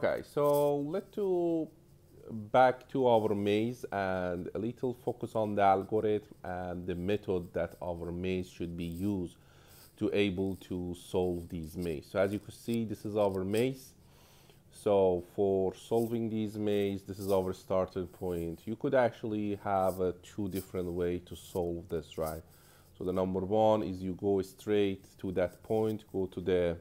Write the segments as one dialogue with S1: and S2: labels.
S1: Okay, so let's do back to our maze and a little focus on the algorithm and the method that our maze should be used to able to solve these maze. So as you can see, this is our maze. So for solving these maze, this is our starting point. You could actually have a two different way to solve this, right? So the number one is you go straight to that point, go to the uh,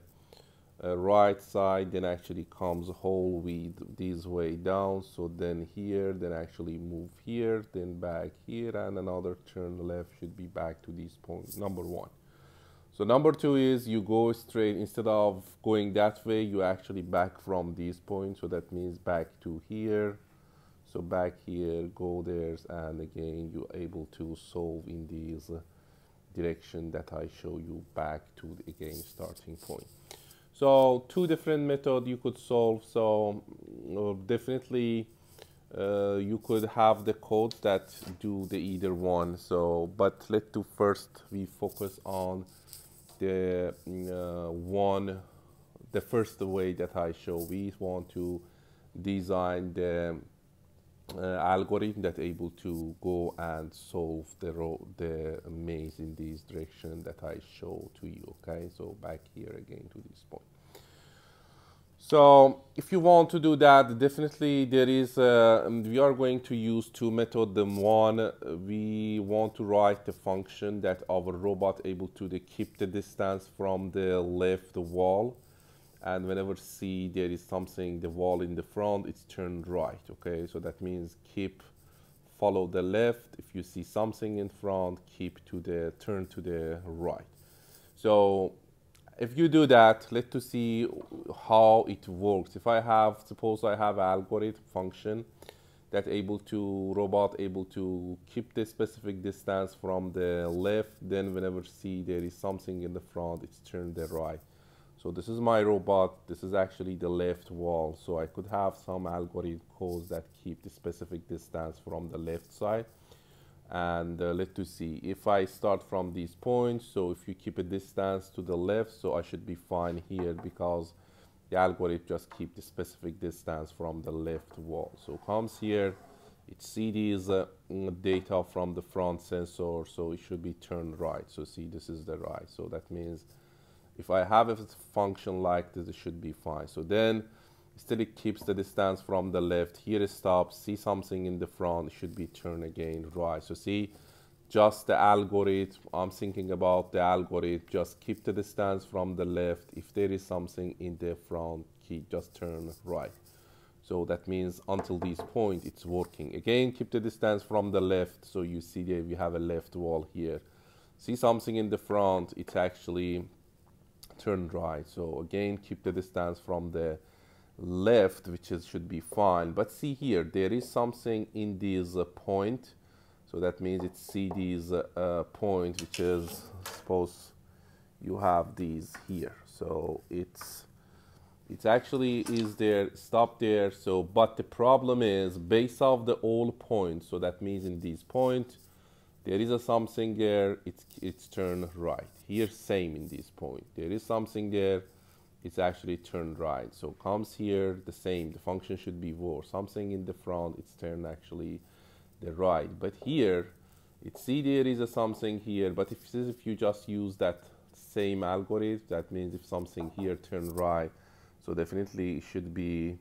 S1: right side, then actually comes whole with this way down. So then here, then actually move here, then back here, and another turn left should be back to this point, number one. So number two is you go straight, instead of going that way, you actually back from this point. So that means back to here. So back here, go there, and again, you're able to solve in this uh, direction that I show you back to, the, again, starting point. So two different method you could solve. So uh, definitely uh, you could have the codes that do the either one. So, but let's do first, we focus on the uh, one, the first way that I show, we want to design the uh, algorithm that able to go and solve the the maze in this direction that I show to you. Okay, so back here again to this point. So if you want to do that, definitely there is, uh, we are going to use two methods. The one, we want to write the function that our robot able to keep the distance from the left wall. And whenever see there is something, the wall in the front, it's turned right, okay? So that means keep, follow the left. If you see something in front, keep to the, turn to the right. So if you do that, let's to see how it works. If I have, suppose I have algorithm function that able to, robot able to keep the specific distance from the left, then whenever see there is something in the front, it's turned the right. So this is my robot, this is actually the left wall. So I could have some algorithm codes that keep the specific distance from the left side and uh, let to see if I start from these points so if you keep a distance to the left so I should be fine here because the algorithm just keep the specific distance from the left wall. So comes here it sees uh, data from the front sensor so it should be turned right. So see this is the right. So that means if I have a function like this it should be fine. So then still it keeps the distance from the left. Here it stops. See something in the front. Should be turned again right. So see just the algorithm i'm thinking about the algorithm. Just keep the distance from the left. If there is something in the front key just turn right. So that means until this point it's working. Again keep the distance from the left. So you see there we have a left wall here. See something in the front. It's actually turned right. So again keep the distance from the left, which is, should be fine. But see here, there is something in this uh, point. So that means it's CD's uh, point, which is, suppose you have these here. So it's, it's actually is there, stop there. So, but the problem is based off the old point. So that means in this point, there is a something there, it's, it's turned right. Here, same in this point. There is something there, it's actually turned right. So comes here the same, the function should be war. Something in the front, it's turned actually the right. But here, it's see there is a something here, but if, if you just use that same algorithm, that means if something here turn right, so definitely it should be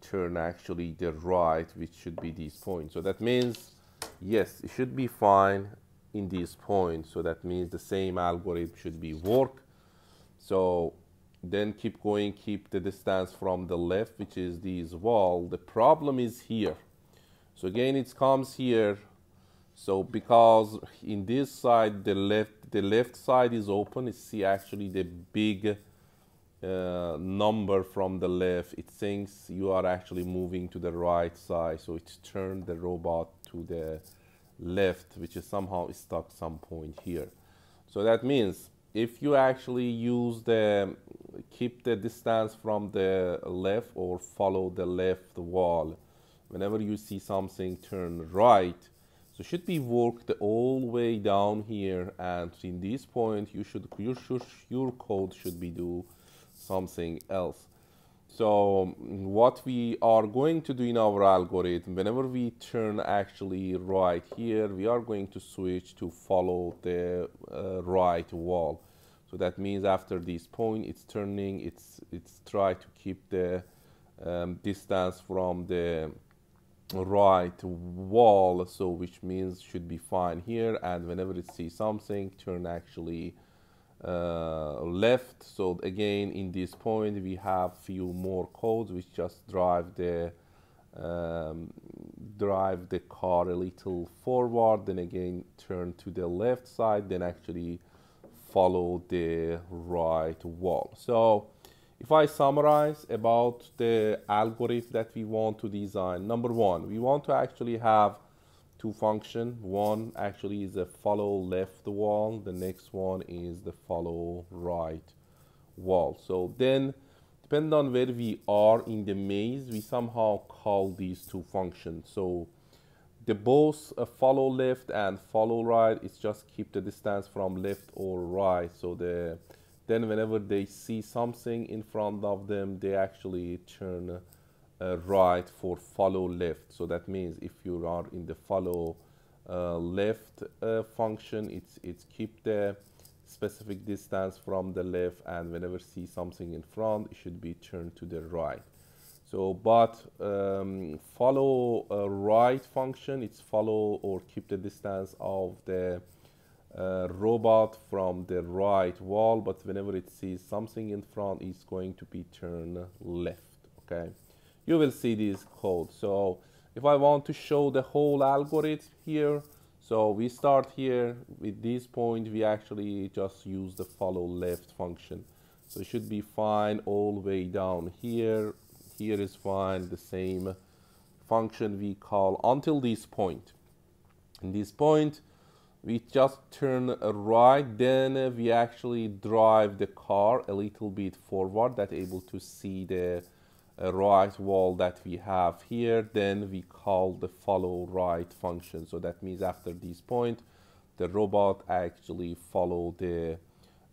S1: turn actually the right, which should be these points. So that means, yes, it should be fine in these points. So that means the same algorithm should be work. So then keep going keep the distance from the left which is this wall. The problem is here. So again it comes here. So because in this side the left the left side is open. It see actually the big uh, number from the left. It thinks you are actually moving to the right side. So it's turned the robot to the left which is somehow stuck some point here. So that means if you actually use the keep the distance from the left or follow the left wall. Whenever you see something turn right so should be worked all the way down here. And in this point you should your, your code should be do something else. So what we are going to do in our algorithm, whenever we turn actually right here, we are going to switch to follow the uh, right wall. So that means after this point, it's turning, it's, it's try to keep the um, distance from the right wall, so which means should be fine here. And whenever it sees something, turn actually uh, left. So again, in this point, we have few more codes which just drive the um, drive the car a little forward, then again turn to the left side, then actually follow the right wall. So if I summarize about the algorithm that we want to design, number one, we want to actually have two function. One actually is a follow left wall. The next one is the follow right wall. So then, depending on where we are in the maze, we somehow call these two functions. So the both uh, follow left and follow right is just keep the distance from left or right. So the then whenever they see something in front of them, they actually turn uh, right for follow left. So that means if you are in the follow uh, left uh, function, it's, it's keep the specific distance from the left and whenever see something in front, it should be turned to the right. So, but um, follow a right function, it's follow or keep the distance of the uh, robot from the right wall, but whenever it sees something in front, it's going to be turned left, okay? you will see this code. So if I want to show the whole algorithm here, so we start here with this point, we actually just use the follow left function. So it should be fine all the way down here. Here is fine, the same function we call until this point. In this point, we just turn right, then we actually drive the car a little bit forward, that able to see the uh, right wall that we have here, then we call the follow right function. So that means after this point, the robot actually follow the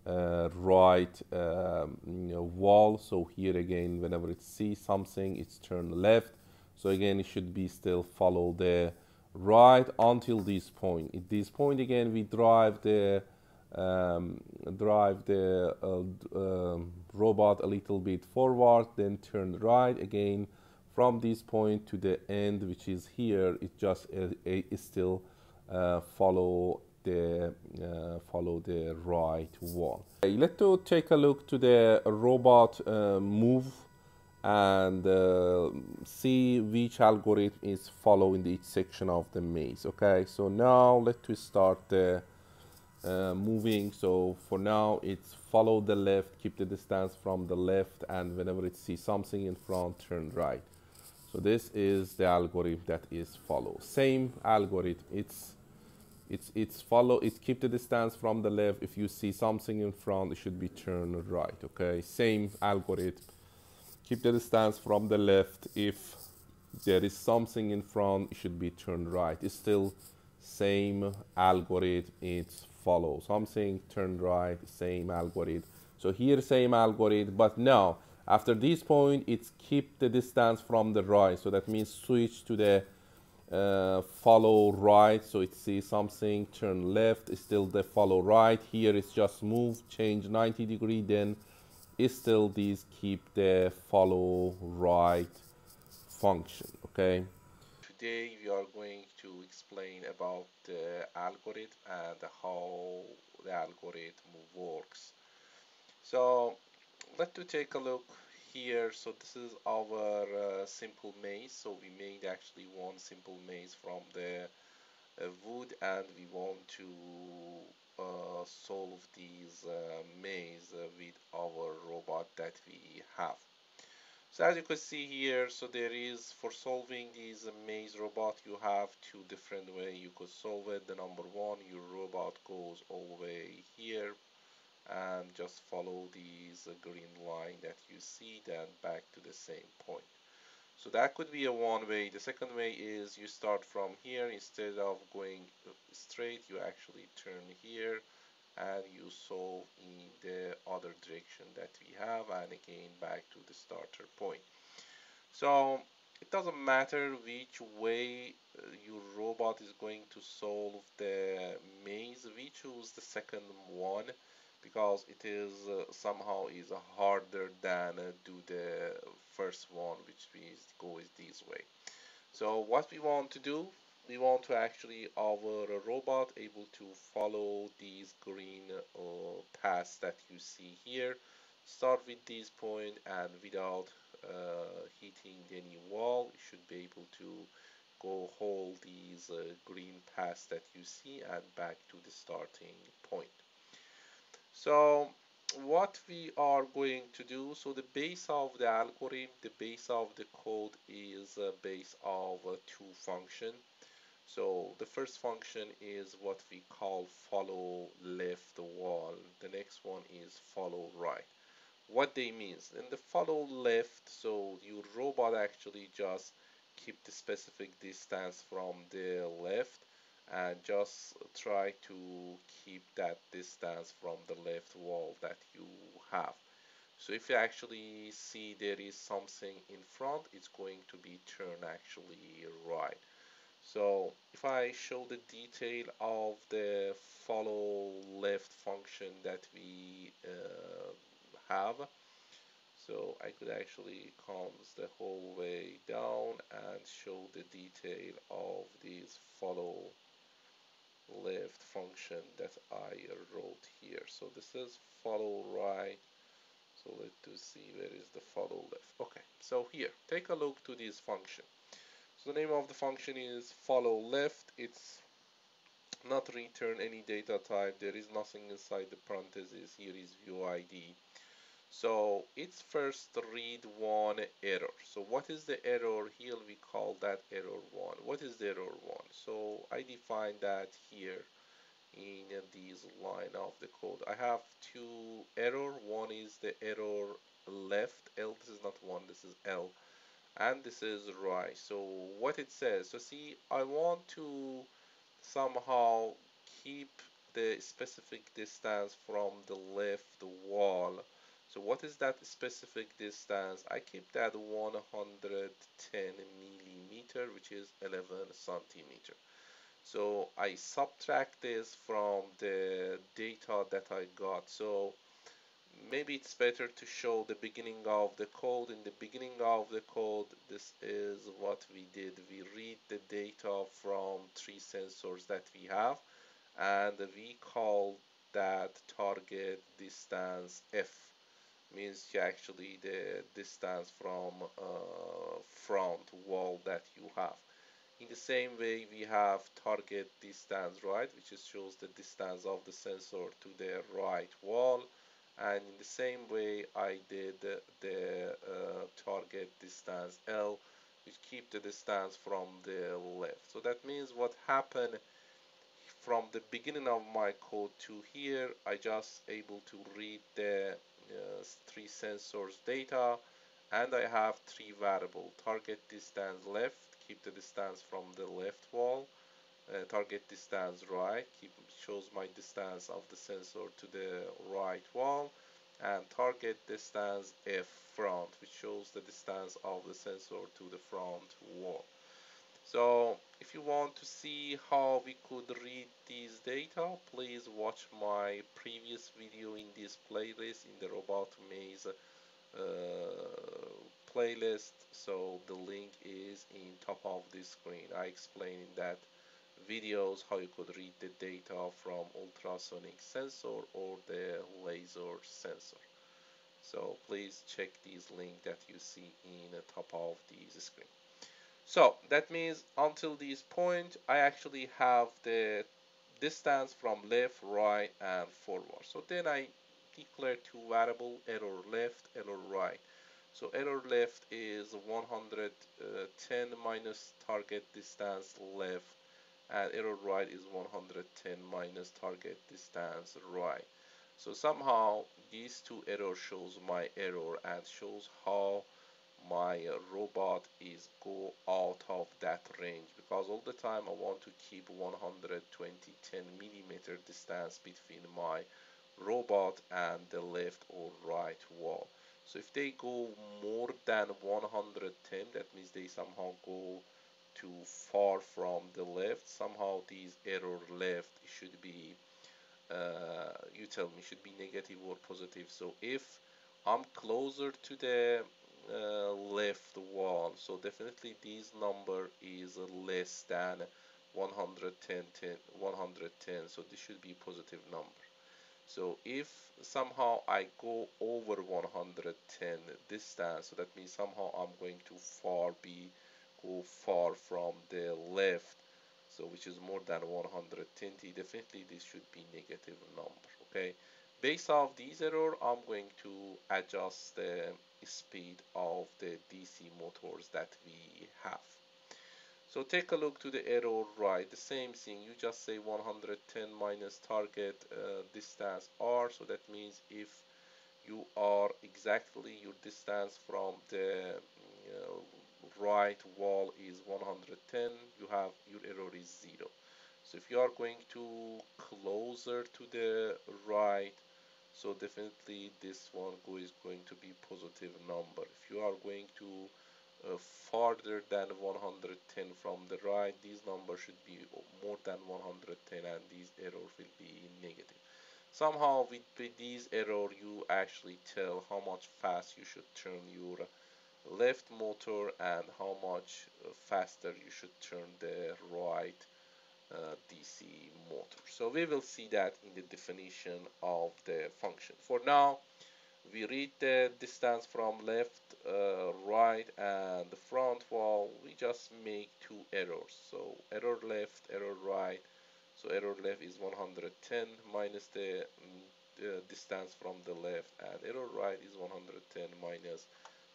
S1: uh, right um, you know, wall. So here again, whenever it sees something, it's turned left. So again, it should be still follow the right until this point. At this point again, we drive the um, drive the uh, um, robot a little bit forward, then turn right again. From this point to the end, which is here, it just uh, still uh, follow the uh, follow the right wall. Okay, let's take a look to the robot uh, move and uh, see which algorithm is following each section of the maze. Okay, so now let's start the uh, moving so for now it's follow the left keep the distance from the left and whenever it sees something in front turn right so this is the algorithm that is follow same algorithm it's it's it's follow it keep the distance from the left. If you see something in front it should be turned right okay? Same algorithm. Keep the distance from the left. If there is something in front it should be turned right. It's still same algorithm. It's follow. Something turn right same algorithm. So here same algorithm. But now after this point it's keep the distance from the right. So that means switch to the uh, follow right. So it sees something turn left it's still the follow right. Here it's just move change 90 degree then it's still these keep the follow right function okay? Today we are going to explain about the algorithm and how the algorithm works. So let's take a look here. So this is our uh, simple maze. So we made actually one simple maze from the uh, wood and we want to uh, solve these uh, maze with our robot that we have. So as you can see here, so there is for solving these maze robot, you have two different way you could solve it. The number one, your robot goes all the way here and just follow these green line that you see, then back to the same point. So that could be a one way. The second way is you start from here instead of going straight, you actually turn here and you solve in the other direction that we have and again back to the starter point. So it doesn't matter which way uh, your robot is going to solve the maze. We choose the second one because it is uh, somehow is harder than uh, do the first one which is goes this way. So what we want to do we want to actually our robot able to follow these green uh, paths that you see here start with this point and without uh, hitting any wall you should be able to go hold these uh, green paths that you see and back to the starting point so what we are going to do so the base of the algorithm the base of the code is a base of uh, two function so the first function is what we call follow left wall. The next one is follow right. What they means in the follow left, so your robot actually just keep the specific distance from the left and just try to keep that distance from the left wall that you have. So if you actually see there is something in front, it's going to be turned actually right. So if I show the detail of the follow left function that we uh, have, so I could actually come the whole way down and show the detail of this follow left function that I wrote here. So this is follow right. So let's see where is the follow left. Okay, so here, take a look to this function. So the name of the function is follow left. It's not return any data type. There is nothing inside the parentheses. Here is void. So it's first read one error. So what is the error? Here we call that error one. What is the error one? So I define that here in this line of the code. I have two error. One is the error left. L. This is not one. This is L and this is right so what it says so see I want to somehow keep the specific distance from the left wall so what is that specific distance? I keep that 110 millimeter which is 11 centimeter. So I subtract this from the data that I got. So maybe it's better to show the beginning of the code. In the beginning of the code this is what we did. We read the data from three sensors that we have and we call that target distance f means actually the distance from uh, front wall that you have. In the same way we have target distance right which shows the distance of the sensor to the right wall. And in the same way I did the, uh, target distance L which keep the distance from the left. So that means what happened from the beginning of my code to here I just able to read the uh, three sensors data and I have three variable. Target distance left keep the distance from the left wall. Uh, target distance right keep shows my distance of the sensor to the right wall. And target distance f front which shows the distance of the sensor to the front wall so if you want to see how we could read these data please watch my previous video in this playlist in the robot maze uh, playlist. So the link is in top of this screen. I explain in that videos how you could read the data from ultrasonic sensor or the laser sensor. So please check this link that you see in the top of this screen so that means until this point I actually have the distance from left right and forward. So then I declare two variable error left error right. So error left is 110 minus target distance left and error right is 110 minus target distance right. So somehow these two errors shows my error and shows how my robot is go out of that range because all the time I want to keep 120 10 millimeter distance between my robot and the left or right wall. So if they go more than 110 that means they somehow go too far from the left. Somehow these error left should be uh, you tell me should be negative or positive. So if I'm closer to the uh, left one. So definitely this number is less than 110 10, 110 so this should be positive number. So if somehow I go over 110 distance so that means somehow I'm going to far be go far from the left. So which is more than 120 definitely this should be negative number okay? Based off these error I'm going to adjust the speed of the DC motors that we have. So take a look to the error right the same thing. You just say 110 minus target uh, distance R so that means if you are exactly your distance from the right wall is 110 you have your error is zero. So if you are going to closer to the right so definitely this one is going to be positive number. If you are going to uh, farther than 110 from the right these numbers should be more than 110 and these error will be negative. Somehow with, with these error you actually tell how much fast you should turn your left motor and how much uh, faster you should turn the right uh, DC motor. So we will see that in the definition of the function. For now, we read the distance from left, uh, right, and the front wall. We just make two errors. So error left, error right. So error left is 110 minus the, mm, distance from the left, and error right is 110 minus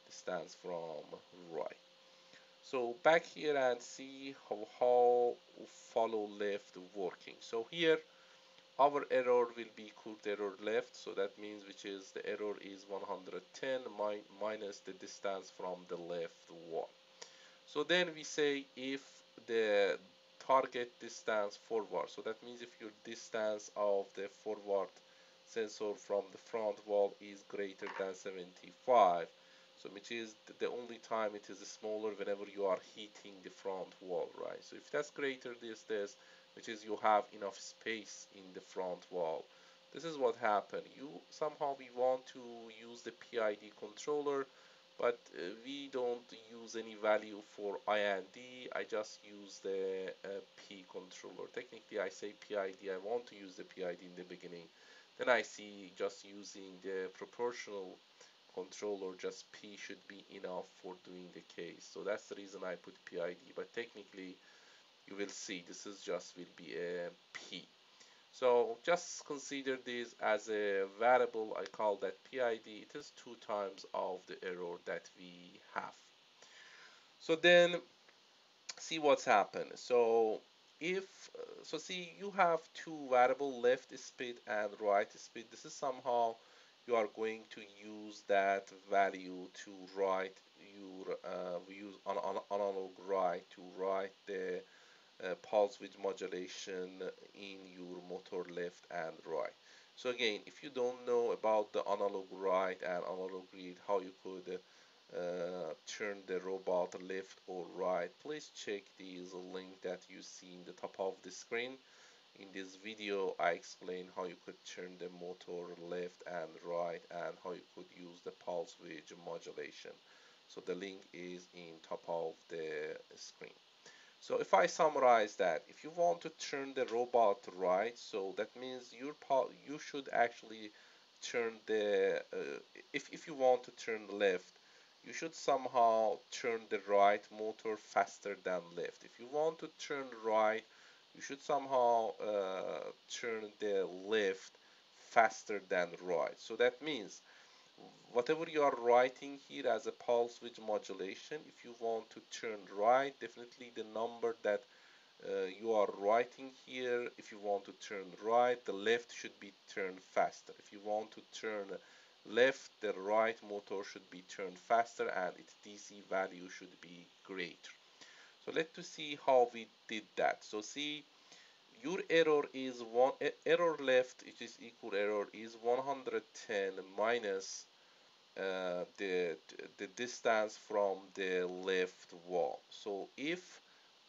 S1: the distance from right. So back here and see how, how follow left working. So here our error will be curved error left. So that means which is the error is 110 mi minus the distance from the left wall so then we say if the target distance forward. So that means if your distance of the forward sensor from the front wall is greater than 75 which is the only time it is smaller whenever you are heating the front wall right? So if that's greater this this which is you have enough space in the front wall. This is what happened. You somehow we want to use the PID controller but uh, we don't use any value for IND. I and D. I just use the uh, P controller. Technically I say PID I want to use the PID in the beginning. Then I see just using the proportional controller just P should be enough for doing the case. So that's the reason I put PID but technically you will see this is just will be a P. So just consider this as a variable. I call that PID it is two times of the error that we have. So then see what's happened. So if so see you have two variable left speed and right speed. This is somehow you are going to use that value to write your uh, use on, on analog write to write the uh, pulse width modulation in your motor left and right. So again if you don't know about the analog write and analog read how you could uh, turn the robot left or right please check this link that you see in the top of the screen in this video I explain how you could turn the motor left and right and how you could use the pulse width modulation. So the link is in top of the screen. So if I summarize that, if you want to turn the robot right, so that means your you should actually turn the, uh, if, if you want to turn left, you should somehow turn the right motor faster than left. If you want to turn right, you should somehow uh, turn the left faster than right. So that means whatever you are writing here as a pulse width modulation, if you want to turn right, definitely the number that uh, you are writing here, if you want to turn right, the left should be turned faster. If you want to turn left, the right motor should be turned faster and its DC value should be greater. So let's see how we did that. So see, your error is one error left, which is equal error is 110 minus uh, the the distance from the left wall. So if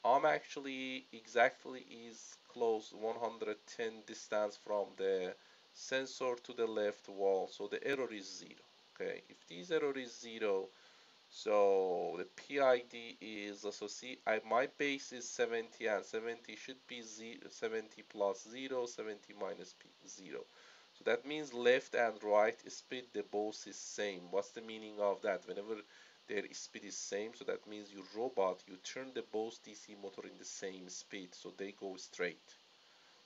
S1: I'm actually exactly is close 110 distance from the sensor to the left wall, so the error is zero. Okay, if this error is zero, so the PID is, so see, I, my base is 70 and 70 should be 70 plus 0, 70 minus P, 0. So that means left and right speed, the both is same. What's the meaning of that? Whenever their speed is same, so that means your robot, you turn the both DC motor in the same speed, so they go straight.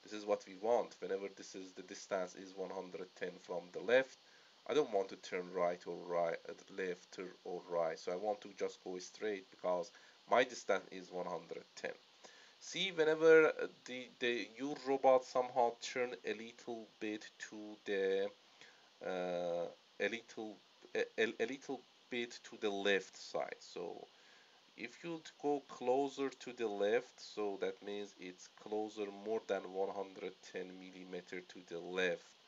S1: This is what we want. Whenever this is the distance is 110 from the left, I don't want to turn right or right, uh, left or right. So I want to just go straight because my distance is 110. See, whenever the, the your robot somehow turn a little bit to the uh, a little a, a little bit to the left side. So if you go closer to the left, so that means it's closer more than 110 millimeter to the left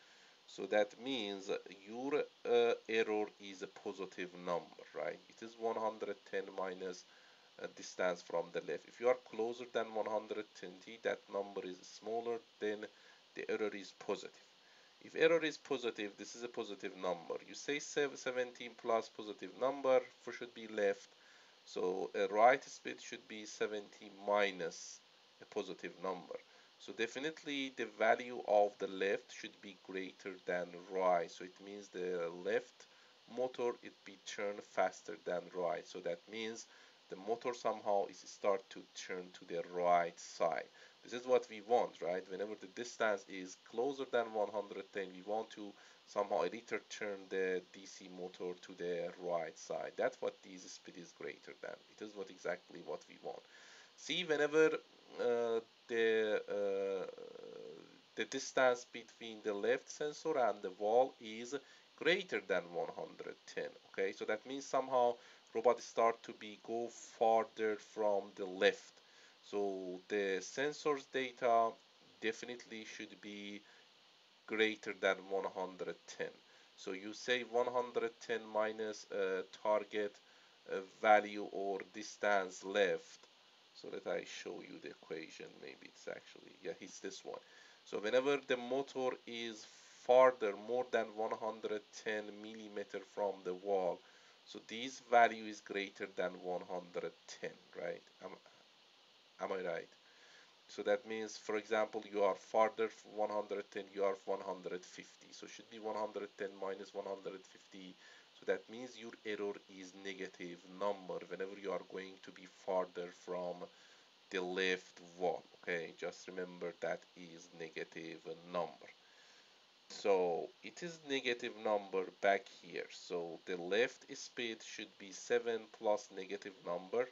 S1: so that means your uh, error is a positive number, right? It is 110 minus uh, distance from the left. If you are closer than 120, that number is smaller, then the error is positive. If error is positive, this is a positive number. You say 17 plus positive number for should be left. So a right speed should be 70 minus a positive number. So definitely the value of the left should be greater than right. So it means the left motor it be turned faster than right. So that means the motor somehow is start to turn to the right side. This is what we want, right? Whenever the distance is closer than 110, we want to somehow a turn the DC motor to the right side. That's what this speed is greater than. It is what exactly what we want. See, whenever the uh, the distance between the left sensor and the wall is greater than 110 okay? So that means somehow robot start to be go farther from the left. So the sensors data definitely should be greater than 110 so you say 110 minus uh, target uh, value or distance left so that I show you the equation. Maybe it's actually yeah it's this one. So whenever the motor is farther more than 110 millimeter from the wall so this value is greater than 110 right? Am, am I right? So that means for example you are farther 110 you are 150 so should be 110 minus 150 that means your error is negative number whenever you are going to be farther from the left wall. Okay, just remember that is negative number. So it is negative number back here. So the left speed should be 7 plus negative number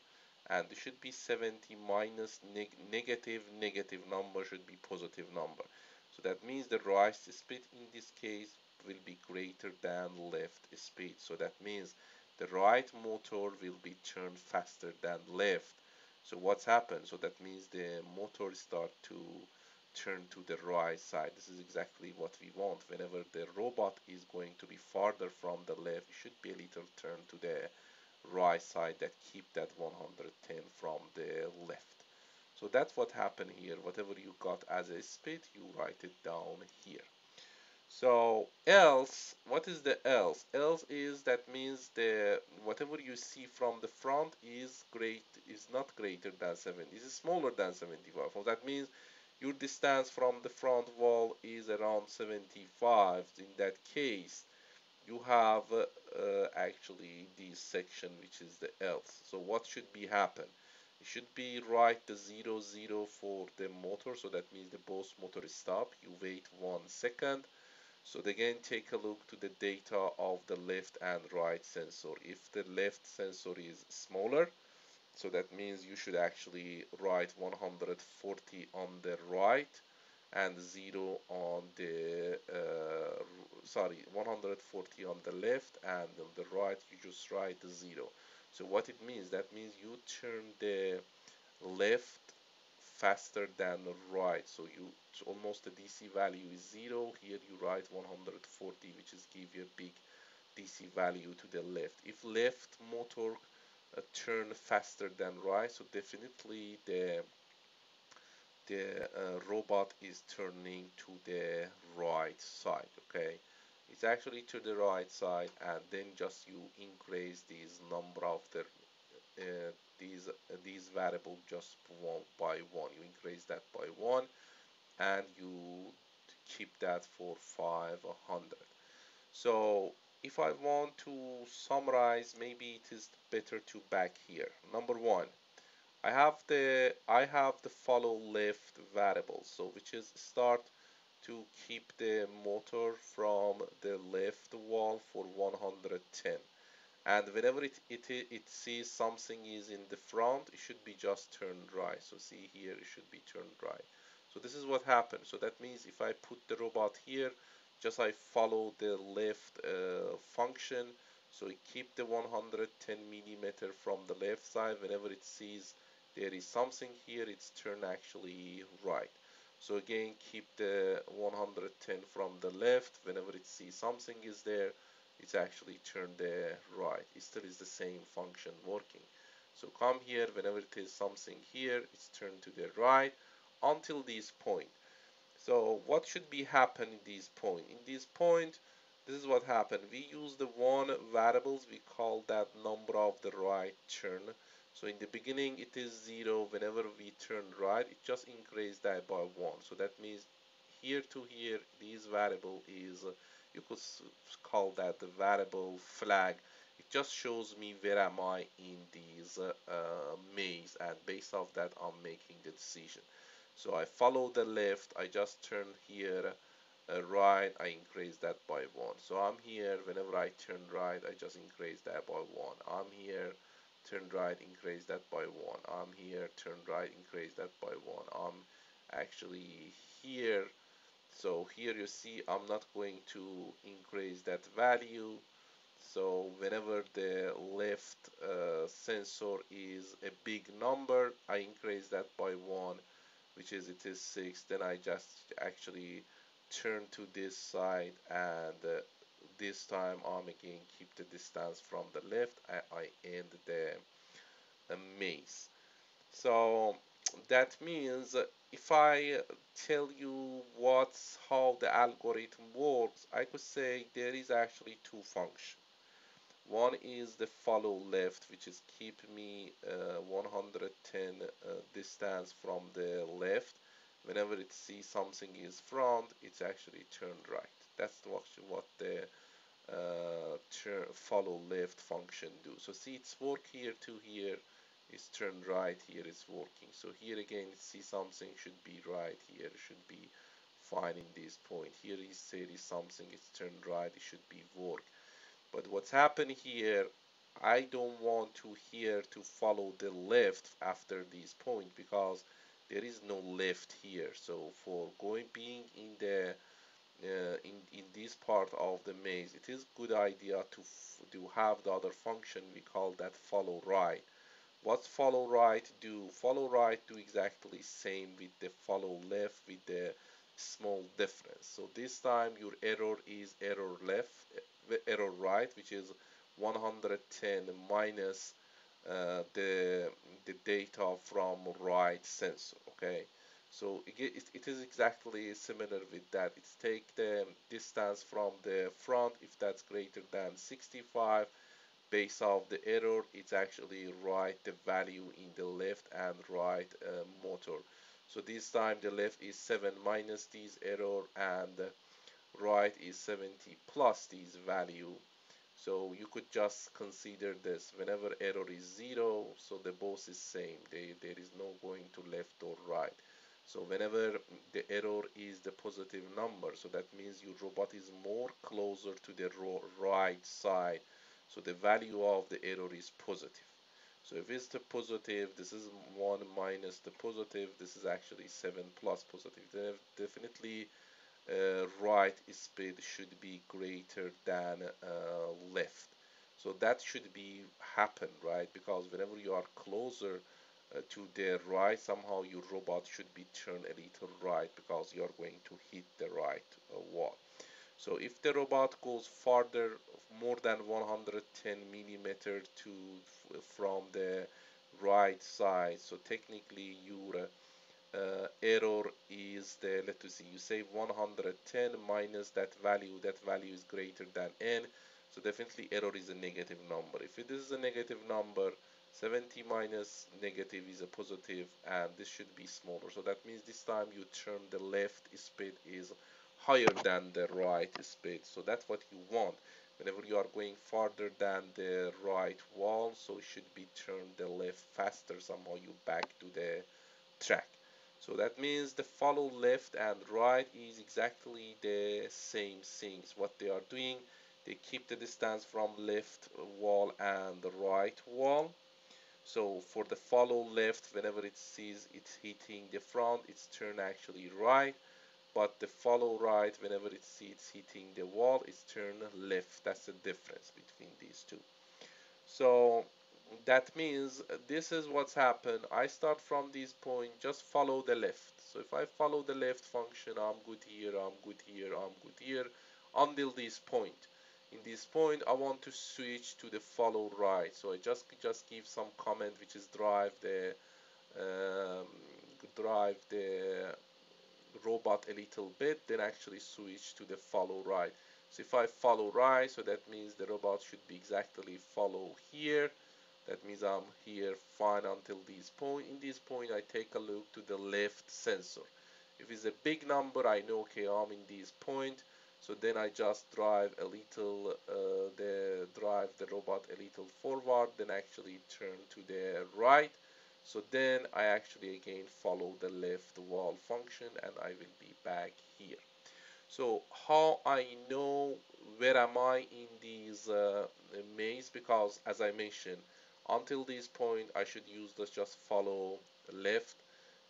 S1: and it should be 70 minus neg negative negative number should be positive number. So that means the right speed in this case will be greater than left speed. So that means the right motor will be turned faster than left. So what's happened? So that means the motor start to turn to the right side. This is exactly what we want. Whenever the robot is going to be farther from the left, it should be a little turn to the right side that keep that 110 from the left. So that's what happened here. Whatever you got as a speed, you write it down here. So else, what is the else? Else is that means the whatever you see from the front is great is not greater than 70. Is smaller than 75. So that means your distance from the front wall is around 75. In that case, you have uh, uh, actually this section which is the else. So what should be happen? It should be write the 0 0 for the motor. So that means the both motor stop. You wait one second so again, take a look to the data of the left and right sensor. If the left sensor is smaller, so that means you should actually write 140 on the right and 0 on the uh, sorry 140 on the left and on the right you just write 0 so what it means that means you turn the left faster than right. So you almost the DC value is 0 here you write 140 which is give you a big DC value to the left. If left motor uh, turn faster than right so definitely the the uh, robot is turning to the right side okay? It's actually to the right side and then just you increase these number of the uh, these uh, these variable just one by one. You increase that by one and you keep that for 500 so if I want to summarize maybe it is better to back here. Number one I have the I have the follow left variable so which is start to keep the motor from the left wall for 110 and whenever it, it, it sees something is in the front it should be just turned right. So see here it should be turned right. So this is what happened. So that means if I put the robot here just I follow the left uh, function. So it keep the 110 millimeter from the left side. Whenever it sees there is something here it's turned actually right. So again keep the 110 from the left. Whenever it sees something is there it's actually turned the right. It still is the same function working. So come here whenever it is something here it's turned to the right until this point. So what should be happen in this point? In this point this is what happened. We use the one variables we call that number of the right turn. So in the beginning it is 0 whenever we turn right it just increase that by 1 so that means here to here this variable is you could call that the variable flag. It just shows me where am I in this uh, uh, maze and based off that I'm making the decision. So I follow the left I just turn here uh, right I increase that by 1 so I'm here whenever I turn right I just increase that by 1 I'm here turn right increase that by one. I'm here turn right increase that by one. I'm actually here so here you see I'm not going to increase that value. So whenever the left uh, sensor is a big number I increase that by one which is it is 6 then I just actually turn to this side and uh, this time I'm again keep the distance from the left I, I end the, the maze. So that means if I tell you what's how the algorithm works I could say there is actually two functions. One is the follow left which is keep me uh, 110 uh, distance from the left. Whenever it sees something is front it's actually turned right. That's what, what the uh, turn, follow left function do. So see it's work here to here is turned right here is working. So here again see something should be right here should be fine in this point. Here is say is something it's turned right it should be work. But what's happened here I don't want to here to follow the left after this point because there is no left here. So for going being in the uh, in, in this part of the maze it is good idea to to have the other function we call that follow right what's follow right do follow right do exactly same with the follow left with the small difference so this time your error is error left uh, error right which is 110 minus uh, the the data from right sensor okay so it, it is exactly similar with that. It's take the distance from the front if that's greater than 65 based off the error it's actually write the value in the left and right uh, motor. So this time the left is 7 minus this error and right is 70 plus this value. So you could just consider this whenever error is 0 so the both is same. They, there is no going to left or right. So whenever the error is the positive number, so that means your robot is more closer to the right side. So the value of the error is positive. so if it's the positive this is 1 minus the positive this is actually 7 plus positive. Then definitely uh, right speed should be greater than uh, left. So that should be happen right? Because whenever you are closer uh, to the right somehow your robot should be turned a little right because you are going to hit the right uh, wall so if the robot goes farther more than 110 millimeter to from the right side so technically your uh, error is the let us see you say 110 minus that value that value is greater than n so definitely error is a negative number. If it is a negative number 70 minus negative is a positive and this should be smaller. So that means this time you turn the left speed is higher than the right speed. So that's what you want. Whenever you are going farther than the right wall so it should be turned the left faster somehow you back to the track. So that means the follow left and right is exactly the same things. What they are doing they keep the distance from left wall and the right wall. So for the follow left whenever it sees it's hitting the front it's turn actually right but the follow right whenever it sees hitting the wall it's turn left. That's the difference between these two. So that means this is what's happened. I start from this point just follow the left. So if I follow the left function I'm good here I'm good here I'm good here until this point. In this point I want to switch to the follow right. So I just just give some comment which is drive the um, drive the robot a little bit then actually switch to the follow right. So if I follow right so that means the robot should be exactly follow here. That means I'm here fine until this point. In this point I take a look to the left sensor. If it's a big number I know okay I'm in this point. So then I just drive a little uh, the drive the robot a little forward then actually turn to the right so then I actually again follow the left wall function and I will be back here. So how I know where am I in these uh, maze? Because as I mentioned until this point I should use this just follow left.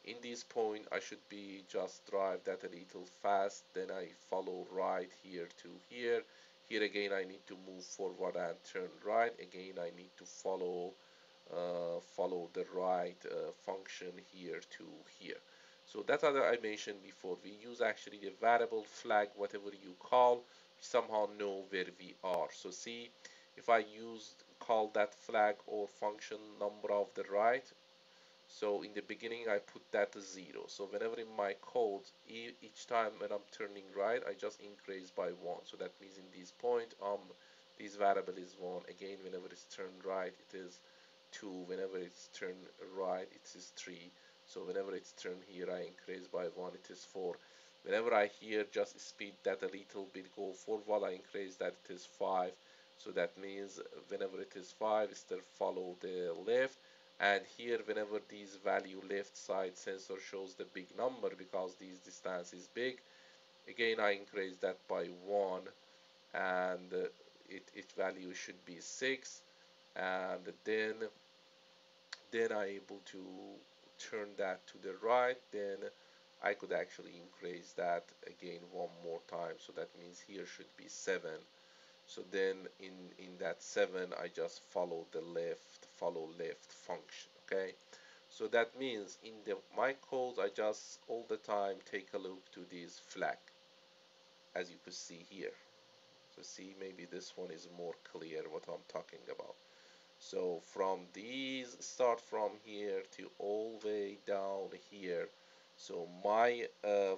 S1: In this point I should be just drive that a little fast. Then I follow right here to here. Here again I need to move forward and turn right. Again I need to follow follow the right uh, function here to here. So that's what I mentioned before. We use actually the variable flag whatever you call somehow know where we are. So see if I use call that flag or function number of the right so in the beginning I put that to zero. So whenever in my code each time when I'm turning right I just increase by one. So that means in this point um this variable is one. Again whenever it's turned right it is two whenever it's turned right it is three. So whenever it's turned here I increase by one it is four. Whenever I hear just speed that a little bit go forward I increase that it is five. So that means whenever it is 5 still follow the left. And here whenever this value left side sensor shows the big number because this distance is big again I increase that by 1 and it, its value should be 6 and then then I able to turn that to the right then I could actually increase that again one more time. So that means here should be 7 so then in in that 7 I just follow the left follow left function okay? So that means in the my code I just all the time take a look to this flag as you could see here. So see maybe this one is more clear what I'm talking about so from these start from here to all the way down here. So my uh,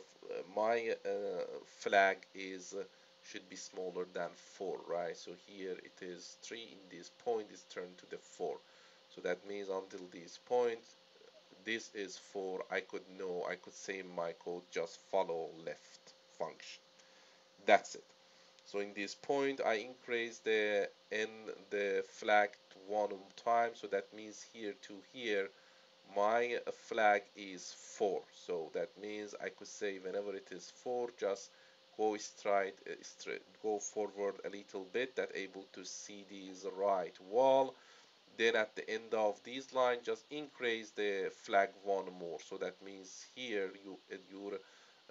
S1: my uh, flag is uh, should be smaller than 4 right? So here it is 3 in this point is turned to the 4 so that means until this point this is 4 I could know I could say my code just follow left function. That's it. So in this point I increase the n the flag one time. So that means here to here my flag is 4 so that means I could say whenever it is 4 just go straight, uh, straight go forward a little bit that able to see this right wall. Then at the end of this line just increase the flag one more. So that means here you your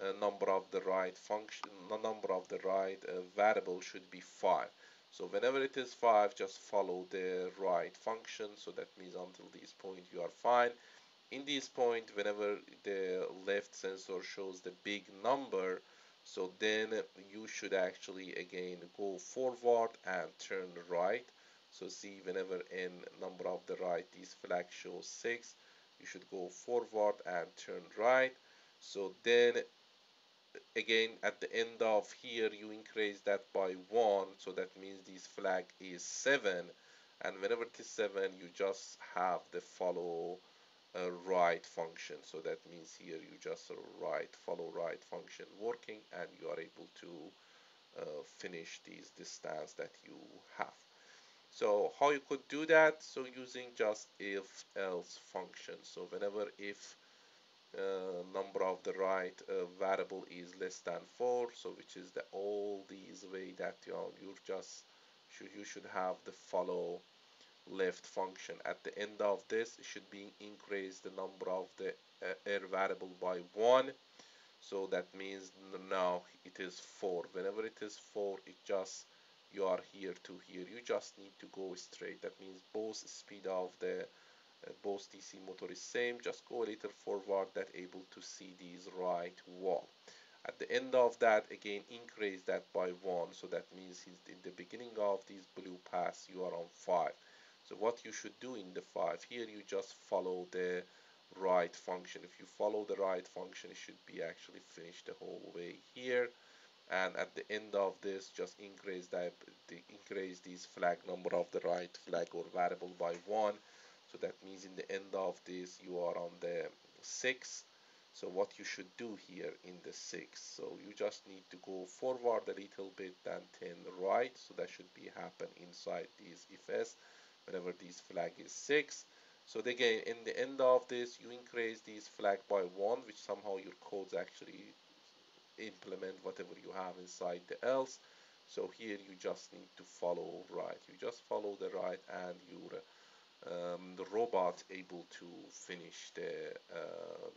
S1: uh, number of the right function the number of the right uh, variable should be 5 so whenever it is 5 just follow the right function. So that means until this point you are fine. In this point whenever the left sensor shows the big number so then you should actually again go forward and turn right. So see whenever in number of the right this flag shows 6 you should go forward and turn right. So then again at the end of here you increase that by 1 so that means this flag is 7 and whenever it is 7 you just have the follow a right function. So that means here you just write follow right function working and you are able to uh, finish these distance that you have. So how you could do that? So using just if else function. So whenever if uh, number of the right uh, variable is less than 4 so which is the all these way that you know you just should you should have the follow left function. At the end of this should be increase the number of the uh, air variable by 1 so that means now it is 4 whenever it is 4 it just you are here to here. You just need to go straight. That means both speed of the Uh, both DC motor is same just go a little forward that able to see this right wall. At the end of that again increase that by 1 so that means in the beginning of this blue pass you are on 5 so what you should do in the 5 here you just follow the right function. If you follow the right function it should be actually finished the whole way here. And at the end of this just increase that increase this flag number of the right flag or variable by one so that means in the end of this you are on the 6 so what you should do here in the 6 so you just need to go forward a little bit and 10 right. So that should be happen inside this ifs whenever this flag is 6 so again in the end of this you increase this flag by 1 which somehow your codes actually implement whatever you have inside the else. So here you just need to follow right. You just follow the right and your um, the robot able to finish the uh,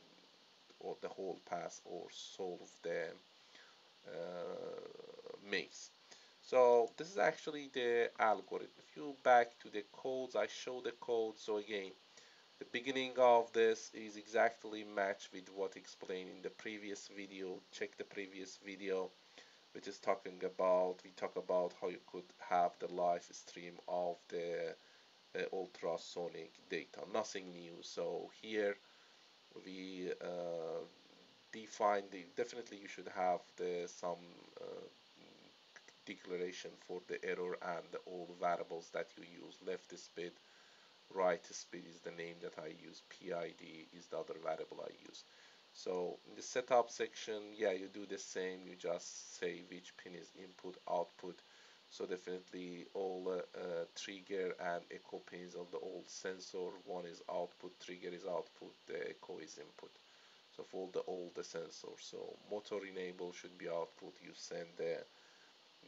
S1: or the whole pass or solve the uh, maze so this is actually the algorithm. If you back to the codes, I show the code. So again, the beginning of this is exactly matched with what explained in the previous video. Check the previous video, which is talking about, we talk about how you could have the live stream of the ultrasonic data. Nothing new. So here we uh, define the, definitely you should have the some uh, declaration for the error and all variables that you use. Left speed, right speed is the name that I use, PID is the other variable I use. So in the setup section, yeah, you do the same. You just say which pin is input, output. So definitely all uh, uh, trigger and echo pins of the old sensor. One is output, trigger is output, the echo is input. So for the old sensor. So motor enable should be output. You send the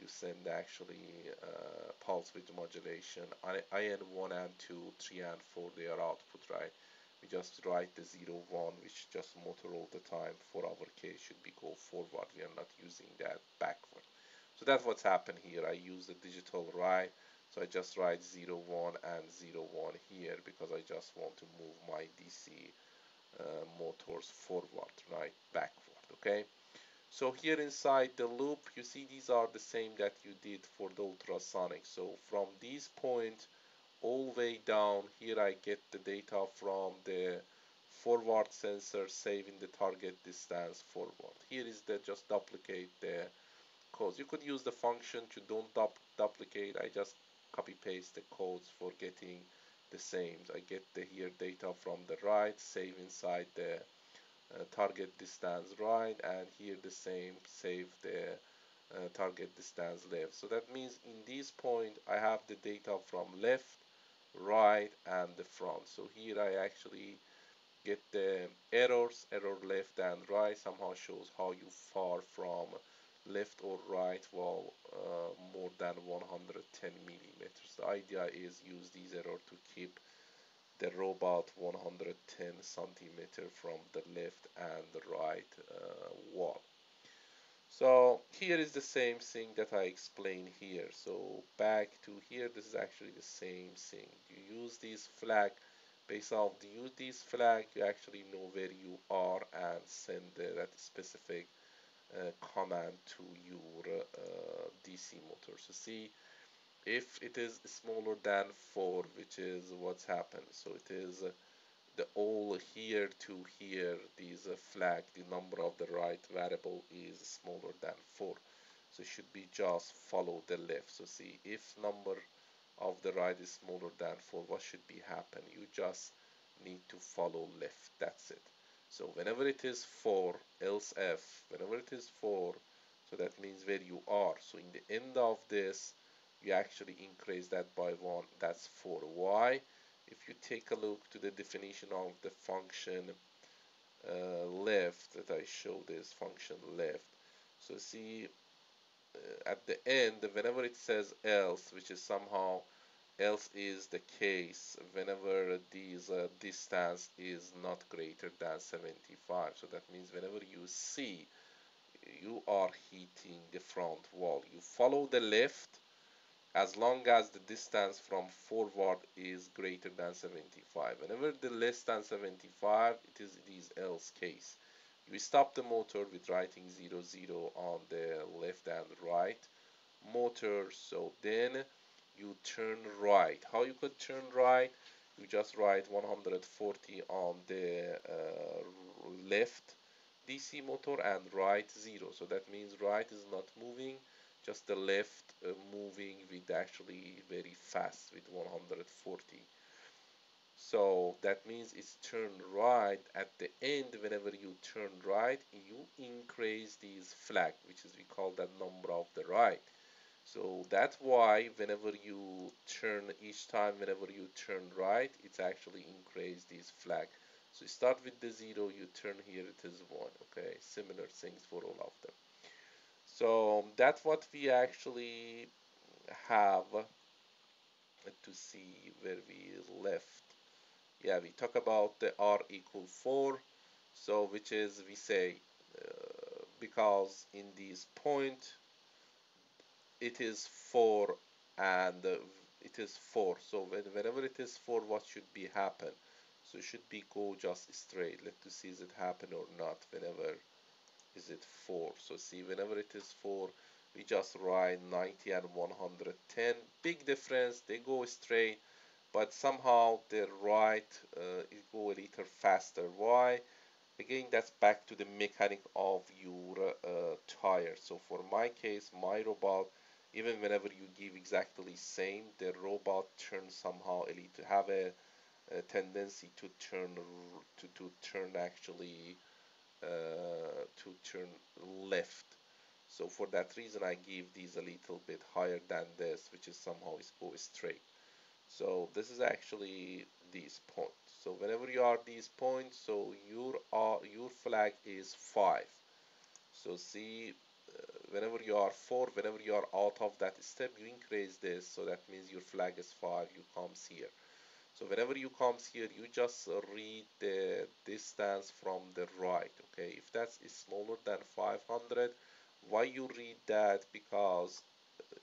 S1: you send actually uh, pulse width modulation I IN 1 and 2 3 and 4 they are output right we just write the 0 1 which just motor all the time for our case should be go forward we are not using that backward so that's what's happened here I use the digital write so I just write 0 1 and 0 1 here because I just want to move my DC uh, motors forward right backward okay so here inside the loop, you see these are the same that you did for the ultrasonic. So from this point all the way down, here I get the data from the forward sensor saving the target distance forward. Here is the just duplicate the codes. You could use the function to don't dup duplicate. I just copy paste the codes for getting the same. I get the here data from the right, save inside the uh, target distance right and here the same save the uh, target distance left so that means in this point I have the data from left right and the front so here I actually get the errors error left and right somehow shows how you far from left or right wall uh, more than 110 millimeters. The idea is use this error to keep the robot 110 centimeter from the left and the right uh, wall. So here is the same thing that I explained here. So back to here, this is actually the same thing. You use this flag, based off you use this flag, you actually know where you are and send that specific uh, command to your uh, DC motor. So see, if it is smaller than 4, which is what's happened. So it is uh, the all here to here, this uh, flag, the number of the right variable is smaller than 4. So it should be just follow the left. So see, if number of the right is smaller than 4, what should be happen? You just need to follow left. That's it. So whenever it is 4, else f, whenever it is 4, so that means where you are. So in the end of this, you actually increase that by 1, that's 4. Why? If you take a look to the definition of the function uh, left that I show this function left, so see uh, at the end, whenever it says else, which is somehow else is the case whenever this uh, distance is not greater than 75 so that means whenever you see you are heating the front wall. You follow the left as long as the distance from forward is greater than 75 whenever the less than 75 it is it is else case. You stop the motor with writing 0 0 on the left and right motor. So then you turn right. How you could turn right? You just write 140 on the uh, left DC motor and right 0 so that means right is not moving just the left uh, moving with actually very fast with 140 so that means it's turn right. At the end whenever you turn right you increase this flag which is we call that number of the right so that's why whenever you turn each time whenever you turn right it's actually increase this flag. So you start with the zero you turn here it is one okay? Similar things for all of them. So that's what we actually have to see where we left. Yeah we talk about the r equal 4 so which is we say uh, because in this point it is 4 and it is 4 so when, whenever it is 4 what should be happen? So it should be go just straight. Let to see is it happen or not whenever is it 4 so see whenever it is 4 we just write 90 and 110 big difference they go straight but somehow the right uh, it go a little faster. Why? Again that's back to the mechanic of your uh, tire. So for my case my robot even whenever you give exactly same the robot turns somehow a little have a, a tendency to turn to, to turn actually uh, to turn left. So for that reason I give these a little bit higher than this which is somehow is go straight. So this is actually these points. So whenever you are these points so your uh, your flag is 5 so see whenever you are 4 whenever you are out of that step you increase this. So that means your flag is 5 you comes here. So whenever you comes here you just read the distance from the right okay? If that is smaller than 500 why you read that? Because uh,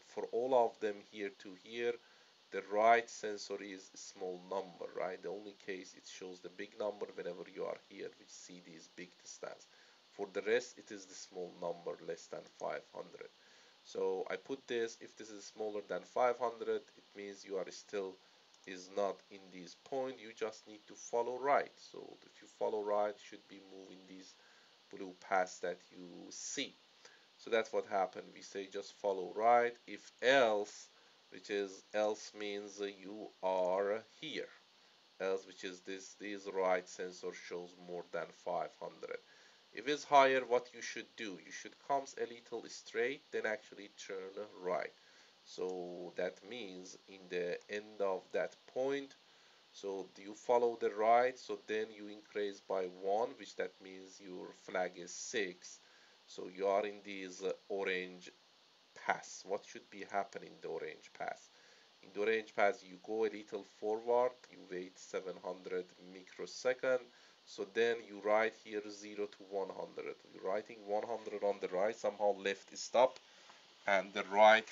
S1: for all of them here to here the right sensor is small number right? The only case it shows the big number whenever you are here we see these big distance for the rest it is the small number less than 500 so I put this if this is smaller than 500 it means you are still is not in this point. You just need to follow right. So if you follow right should be moving these blue paths that you see. So that's what happened. We say just follow right. If else which is else means you are here. Else which is this this right sensor shows more than 500 if it's higher what you should do you should come a little straight then actually turn right. So that means in the end of that point so you follow the right? So then you increase by one which that means your flag is six. So you are in this uh, orange pass. What should be happening in the orange pass? In the orange pass you go a little forward you wait 700 microsecond so then you write here 0 to 100 you're writing 100 on the right somehow left is stop and the right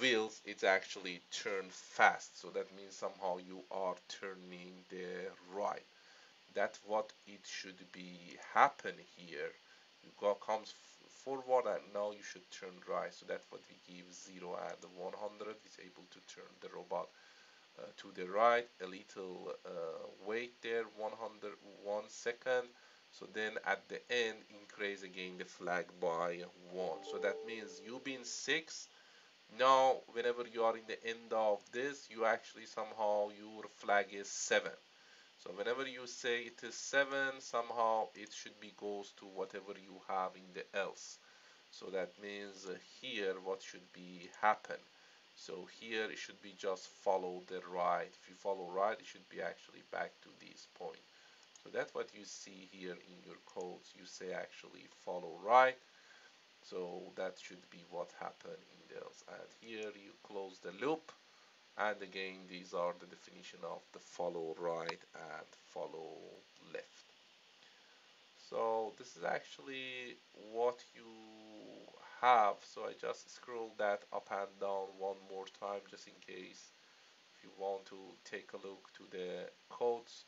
S1: wheels it's actually turn fast. So that means somehow you are turning the right. That's what it should be happen here. You go comes forward and now you should turn right. So that's what we give 0 and 100 is able to turn the robot to the right a little uh, wait there 101 second. So then at the end increase again the flag by one. So that means you've been six. Now whenever you are in the end of this you actually somehow your flag is seven. So whenever you say it is 7 somehow it should be goes to whatever you have in the else. So that means uh, here what should be happen so here it should be just follow the right. If you follow right it should be actually back to this point. So that's what you see here in your codes. You say actually follow right. So that should be what happened in this and here you close the loop. And again these are the definition of the follow right and follow left. So this is actually what you have so I just scroll that up and down one more time just in case if you want to take a look to the codes.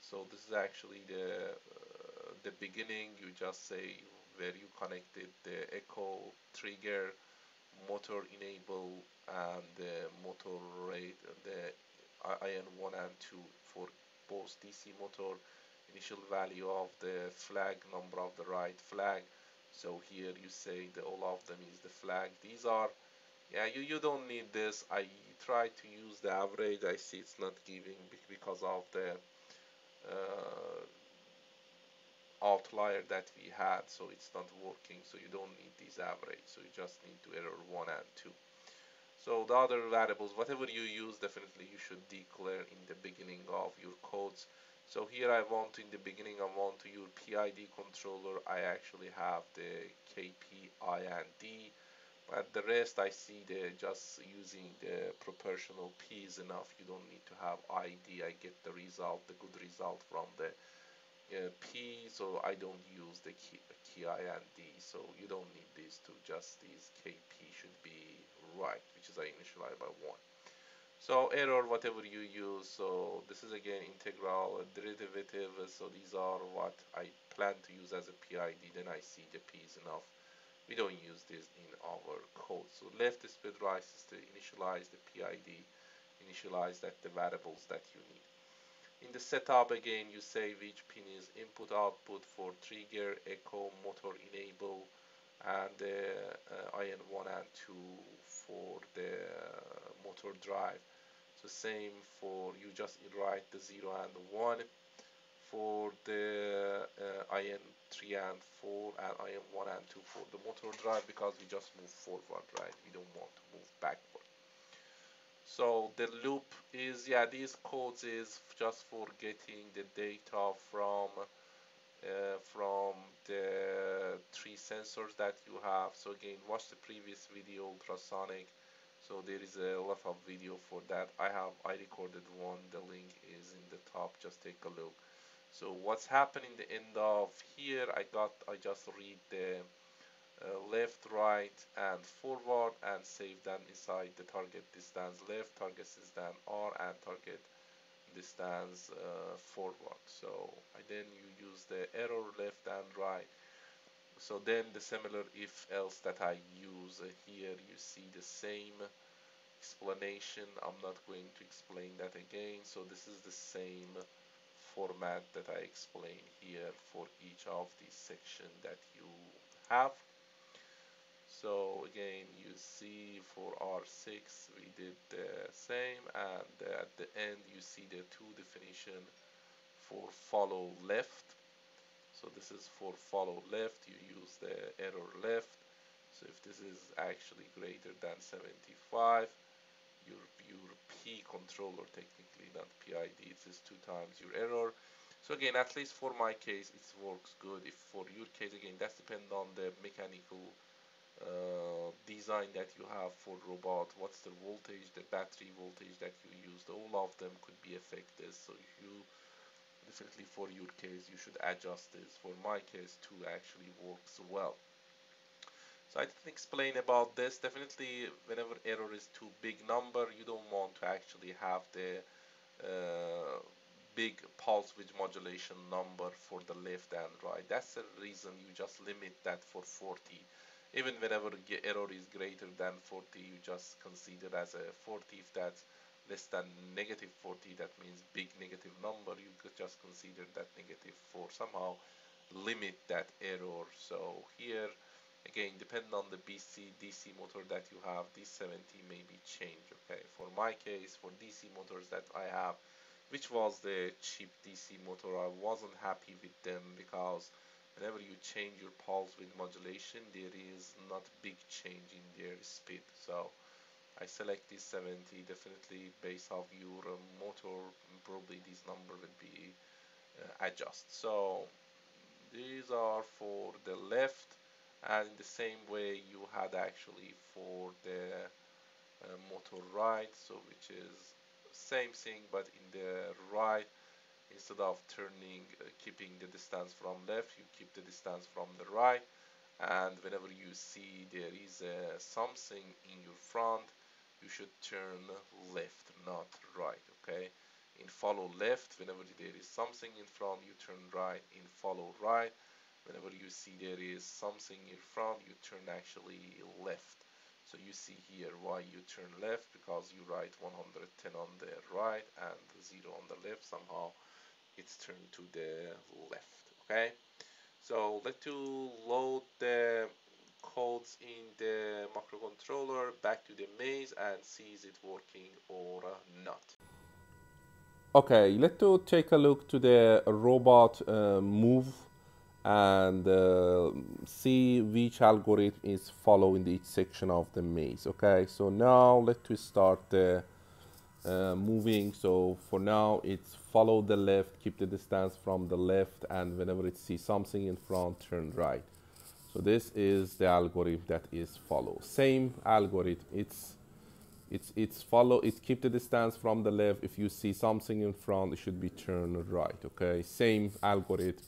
S1: So this is actually the uh, the beginning. You just say where you connected the echo trigger motor enable and the motor rate the IN1 and 2 for both DC motor initial value of the flag number of the right flag so here you say that all of them is the flag. These are yeah you, you don't need this. I try to use the average. I see it's not giving because of the uh, outlier that we had. So it's not working. So you don't need this average. So you just need to error 1 and 2 so the other variables whatever you use definitely you should declare in the beginning of your codes so here I want in the beginning I want to use PID controller. I actually have the KP I and D but the rest I see the just using the proportional P is enough. You don't need to have ID I get the result the good result from the uh, P so I don't use the key, key I and D. So you don't need these two just these KP should be right which is I initialize by 1 so error whatever you use. So this is again integral derivative. So these are what I plan to use as a PID then I see the P is enough. We don't use this in our code. So left is speed right is to initialize the PID initialize that the variables that you need. In the setup again you say which pin is input output for trigger echo motor enable and the uh, IN1 and 2 for the motor drive. So same for you just write the 0 and the 1 for the uh, IN3 and 4 and IN1 and 2 for the motor drive because we just move forward right? We don't want to move backward. So the loop is yeah these codes is just for getting the data from uh, from the three sensors that you have. So again watch the previous video ultrasonic. So there is a lot of video for that. I have I recorded one. The link is in the top. Just take a look. So what's happening the end of here? I got I just read the uh, left right and forward and save them inside the target distance. Left target distance R and target distance uh, forward so then you use the error left and right. So then the similar if else that I use uh, here you see the same explanation. I'm not going to explain that again. So this is the same format that I explain here for each of these section that you have so again you see for R6 we did the same and at the end you see the two definition for follow left. So this is for follow left you use the error left. So if this is actually greater than 75 your your P controller technically not PID this is two times your error. So again at least for my case it works good. If for your case again that's depend on the mechanical uh, design that you have for robot what's the voltage the battery voltage that you use all of them could be affected. So you definitely for your case you should adjust this. For my case too actually works well. So I didn't explain about this. Definitely whenever error is too big number you don't want to actually have the uh, big pulse width modulation number for the left and right. That's the reason you just limit that for 40 even whenever error is greater than 40 you just consider as a 40 if that's less than negative 40 that means big negative number. You could just consider that negative 4 somehow limit that error. So here again depend on the BC DC motor that you have. This 70 may be changed okay? For my case for DC motors that I have which was the cheap DC motor I wasn't happy with them because whenever you change your pulse width modulation there is not big change in their speed. So I select this 70 definitely based off your uh, motor probably this number will be uh, adjust. So these are for the left and in the same way you had actually for the uh, motor right so which is same thing but in the right instead of turning uh, keeping the distance from left you keep the distance from the right. And whenever you see there is uh, something in your front you should turn left not right okay? In follow left whenever there is something in front you turn right. In follow right whenever you see there is something in front you turn actually left. So you see here why you turn left because you write 110 on the right and 0 on the left somehow it's turned to the left okay? So let's to load the codes in the microcontroller back to the maze and see is it working or not. Okay let's to take a look to the robot uh, move and uh, see which algorithm is following each section of the maze okay? So now let's start the uh, moving. So for now it's follow the left keep the distance from the left and whenever it sees something in front turn right. So this is the algorithm that is follow. Same algorithm. It's it's it's follow it keep the distance from the left. If you see something in front it should be turn right okay? Same algorithm.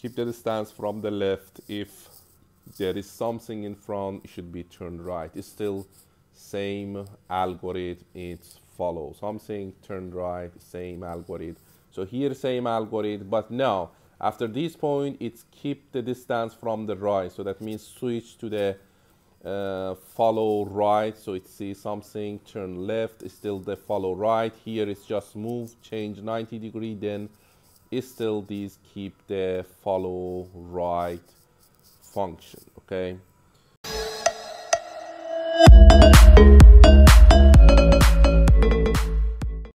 S1: Keep the distance from the left. If there is something in front it should be turned right. It's still same algorithm. It's follow something turn right same algorithm. So here same algorithm but now after this point it's keep the distance from the right. So that means switch to the uh, follow right. So it sees something turn left still the follow right. Here it's just move change 90 degree then it's still these keep the follow right function okay